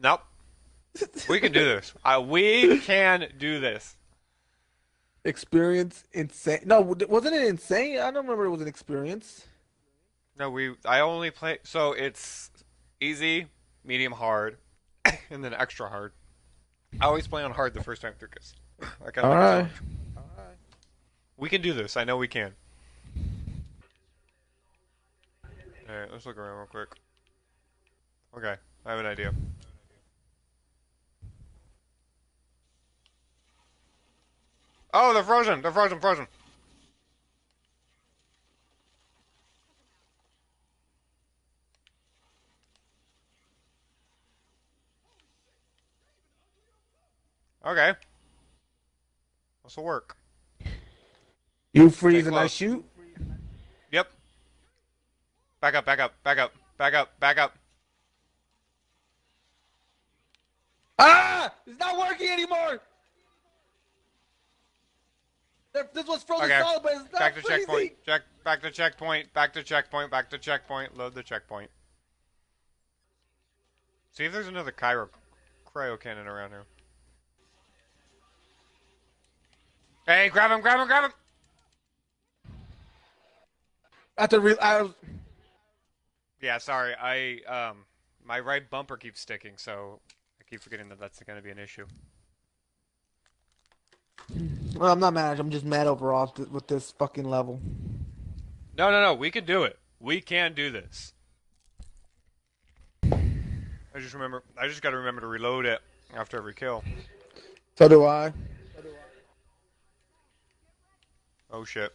Nope. We can do this. Uh, we can do this. Experience insane. No, wasn't it insane? I don't remember it was an experience. No, we. I only play. So it's easy, medium, hard, and then extra hard. I always play on hard the first time through because I got All right. We can do this. I know we can. Alright, let's look around real quick. Okay, I have an idea. Oh, they're frozen! They're frozen, frozen! Okay. This'll work. You freeze and I shoot. Yep. Back up, back up, back up, back up, back up. Ah! It's not working anymore. This was frozen Okay. solid, but it's not Back to freezing. checkpoint. Check. Back to checkpoint. Back to checkpoint. Back to checkpoint. Load the checkpoint. See if there's another cryo cryo cannon around here. Hey, grab him! Grab him! Grab him! I have to re- I was- Yeah, sorry. I um, my right bumper keeps sticking, so I keep forgetting that that's going to be an issue. Well, I'm not mad. I'm just mad overall th- with this fucking level. No, no, no. We can do it. We can do this. I just remember. I just got to remember to reload it after every kill. So do I. Oh shit.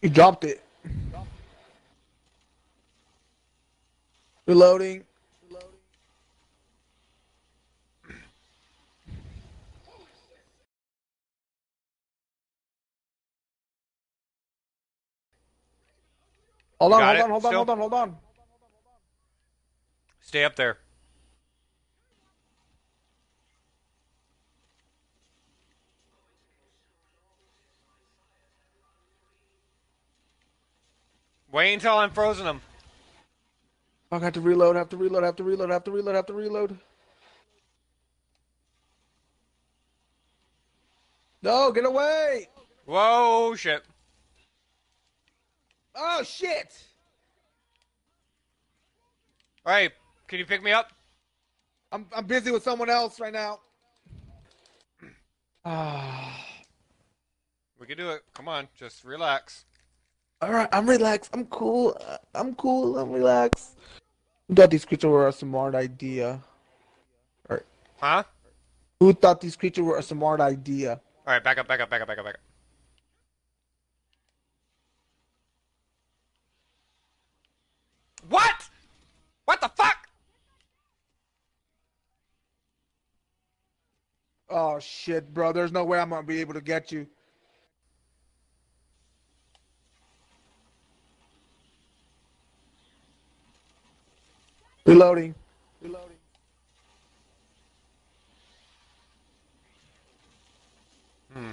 You dropped it. Reloading. Hold on, hold it? on, hold on, hold on, hold on. Stay up there. Wait until I'm frozen them. I have to reload, have to reload, have to reload, have to reload, have to reload. No, get away! Whoa, shit. Oh shit! All right, can you pick me up? I'm I'm busy with someone else right now. Ah. We can do it. Come on, just relax. All right, I'm relaxed. I'm cool. I'm cool. I'm relaxed. Who thought these creatures were a smart idea? All right. Huh? Who thought these creatures were a smart idea? All right, back up, back up, back up, back up, back up. Oh shit, bro. There's no way I'm gonna be able to get you. Reloading. Reloading. Hmm.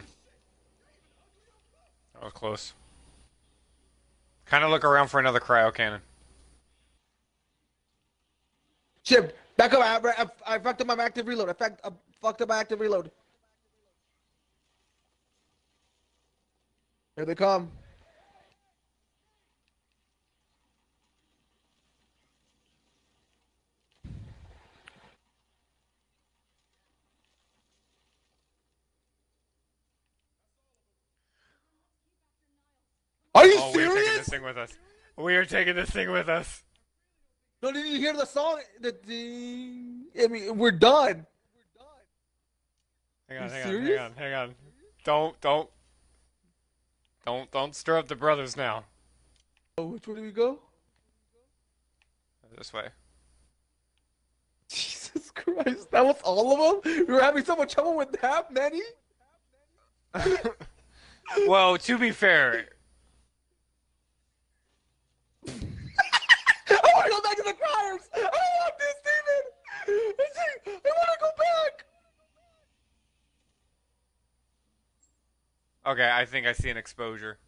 That was close. Kind of look around for another cryo cannon. Shit, back up. I, I, I fucked up my active reload. I fucked, I fucked up active reload. Here they come. Are you Oh, we are taking this thing with us. We are taking this thing with us. No, did you hear the song? The ding. I mean, we're done. Hang on, hang on, hang on, hang on. Don't, don't, don't, don't stir up the brothers now. Oh, which way do we go? This way. Jesus Christ, that was all of them? We were having so much trouble with that many? well, to be fair, I want to go back to the cryers! I don't want this, Steven! I want to go back! Okay, I think I see an exposure.